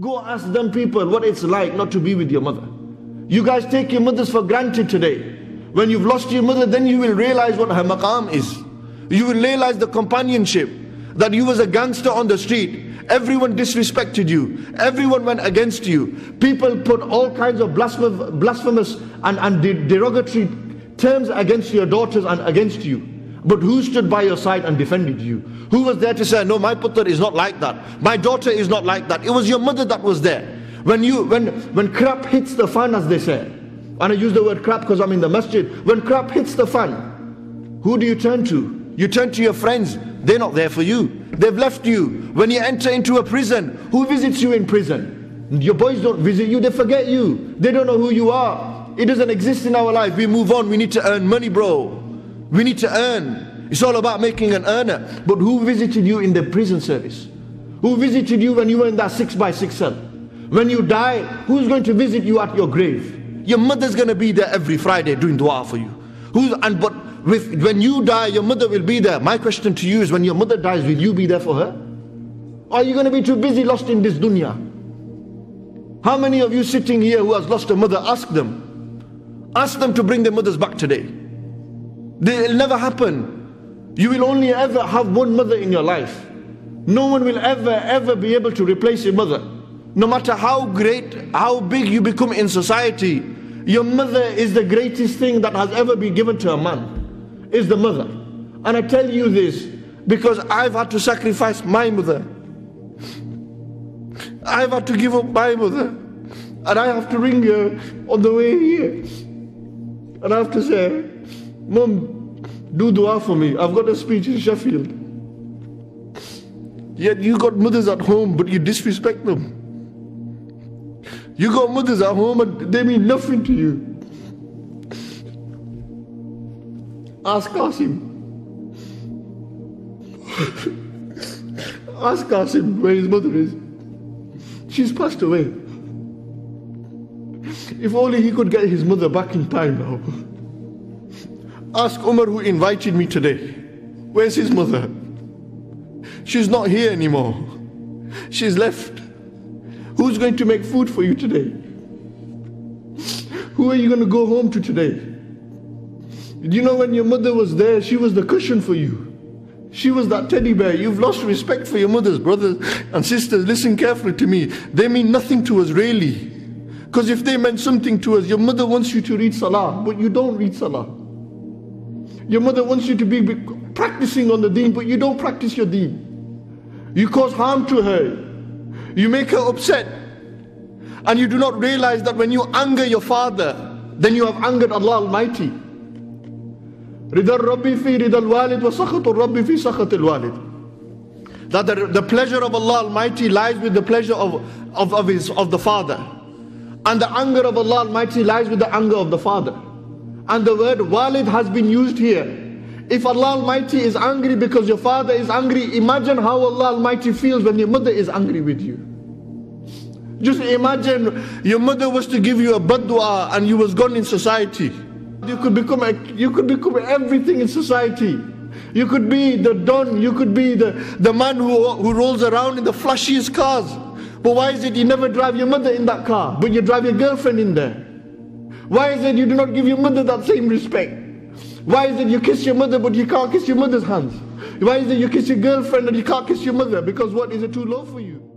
Go ask them people what it's like not to be with your mother. You guys take your mothers for granted today. When you've lost your mother, then you will realize what her maqam is. You will realize the companionship that you was a gangster on the street. Everyone disrespected you. Everyone went against you. People put all kinds of blasphemous and, and derogatory terms against your daughters and against you. But who stood by your side and defended you? Who was there to say, no, my putter is not like that. My daughter is not like that. It was your mother that was there. When you when when crap hits the fan, as they say, and I use the word crap because I'm in the masjid. When crap hits the fan, who do you turn to? You turn to your friends. They're not there for you. They've left you. When you enter into a prison, who visits you in prison? Your boys don't visit you, they forget you. They don't know who you are. It doesn't exist in our life. We move on. We need to earn money, bro. We need to earn. It's all about making an earner. But who visited you in the prison service? Who visited you when you were in that six by six cell? When you die, who's going to visit you at your grave? Your mother's going to be there every Friday doing dua for you. Who's, and but with, when you die, your mother will be there. My question to you is when your mother dies, will you be there for her? Are you going to be too busy lost in this dunya? How many of you sitting here who has lost a mother, ask them. Ask them to bring their mothers back today. It'll never happen. You will only ever have one mother in your life. No one will ever, ever be able to replace your mother. No matter how great, how big you become in society, your mother is the greatest thing that has ever been given to a man, is the mother. And I tell you this because I've had to sacrifice my mother. I've had to give up my mother. And I have to ring her on the way here. And I have to say, Mom, do dua for me. I've got a speech in Sheffield. Yet you got mothers at home, but you disrespect them. You got mothers at home and they mean nothing to you. Ask Qasim. Ask Qasim where his mother is. She's passed away. If only he could get his mother back in time now. Ask Umar who invited me today. Where's his mother? She's not here anymore. She's left. Who's going to make food for you today? Who are you going to go home to today? You know when your mother was there, she was the cushion for you. She was that teddy bear. You've lost respect for your mothers, brothers and sisters. Listen carefully to me. They mean nothing to us, really. Because if they meant something to us, your mother wants you to read salah, but you don't read salah. Your mother wants you to be practicing on the deen, but you don't practice your deen. You cause harm to her. You make her upset. And you do not realize that when you anger your father, then you have angered Allah Almighty. Rabbi fi walid Rabbi fi walid. That the, the pleasure of Allah Almighty lies with the pleasure of, of, of, his, of the father. And the anger of Allah Almighty lies with the anger of the father and the word walid has been used here if Allah Almighty is angry because your father is angry imagine how Allah Almighty feels when your mother is angry with you just imagine your mother was to give you a bad dua and you was gone in society. You could become a, you could become everything in society. You could be the don, you could be the, the man who, who rolls around in the flashiest cars. But why is it you never drive your mother in that car, but you drive your girlfriend in there? Why is it you do not give your mother that same respect? Why is it you kiss your mother but you can't kiss your mother's hands? Why is it you kiss your girlfriend and you can't kiss your mother? Because what is it too low for you?